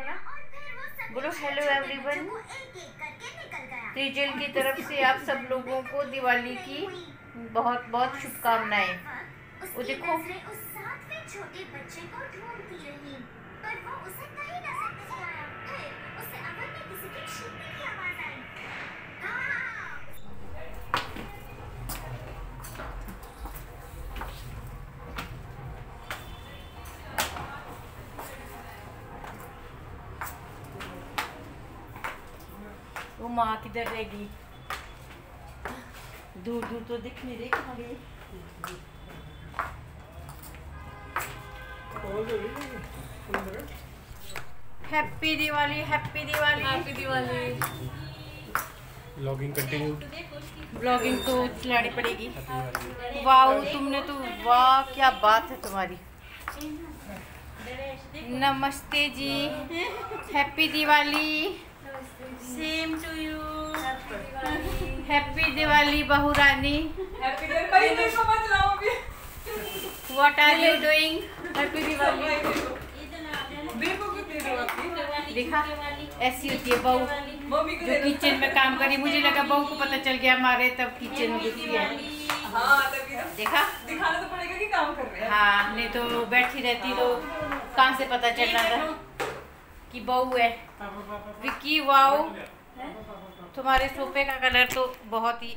बोलो hello everyone Trijal की तरफ़ से आप सब लोगों को दिवाली की बहुत बहुत शुभकामनाएँ। वो देखो। छोटे बच्चे को ढूंढती रही पर वो उसे कहीं ना सकती माँ किधर रहेगी। दूर दूर तो दिख नहीं रही कहाँ गई happy Diwali happy Diwali. Happy Diwali. Logging continue blogging तो चलानी पड़ेगी। वाह तुमने तो वाह क्या बात है तुम्हारी। नमस्ते जी। Happy Diwali. Same to you happy Diwali बहू रानी हैप्पी दिवाली मेरे को मत लाओ अभी what are you doing happy Diwali देखो? ऐसी होती है बहू जो किचन में काम करी। मुझे लगा बहू को पता चल गया हमारे तब किचन में घुसी है। हाँ देखा? दिखाना तो पड़ेगा कि काम कर रहे हैं। हाँ नहीं तो बैठी रहती तो कहाँ से पता चलना था? कि बहू है। विक्की वाओ। तुम्हारे सोफे का कलर तो बहुत ही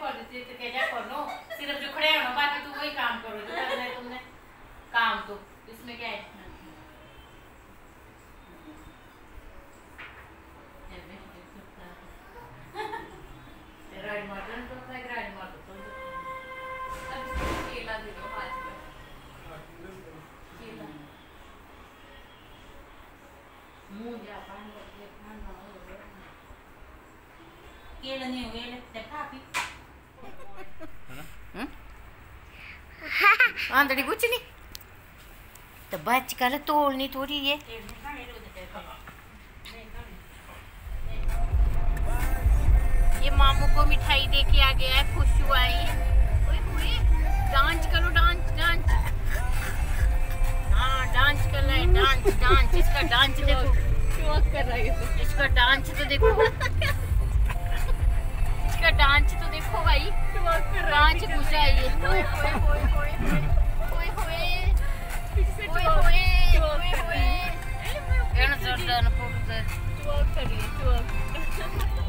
खोल दी तो क्या खोलो सिर्फ़ जो खड़े होना बाकी तो वही काम करो जो करना तुमने काम तो इसमें क्या है kia lên nhiều ghê lên đẹp आंधड़ी कुछ नहीं। तो बच कर तोड़नी थोड़ी ये ये मामू को मिठाई दे के आ गया है खुश हुआ है ये ओए ओए डांस करो डांस डांस। हाँ डांस कर रहा है डांस डांस। इसका डांस देखो। शौक कर रहा है इसका डांस तो देखो। देखो भाई पाँच पूछा ये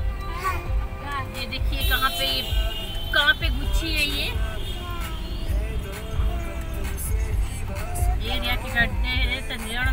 ये देखिए कहाँ पे कहाँ पे गुच्छी है ये। एरिया के गड्ढे हैं तंजड़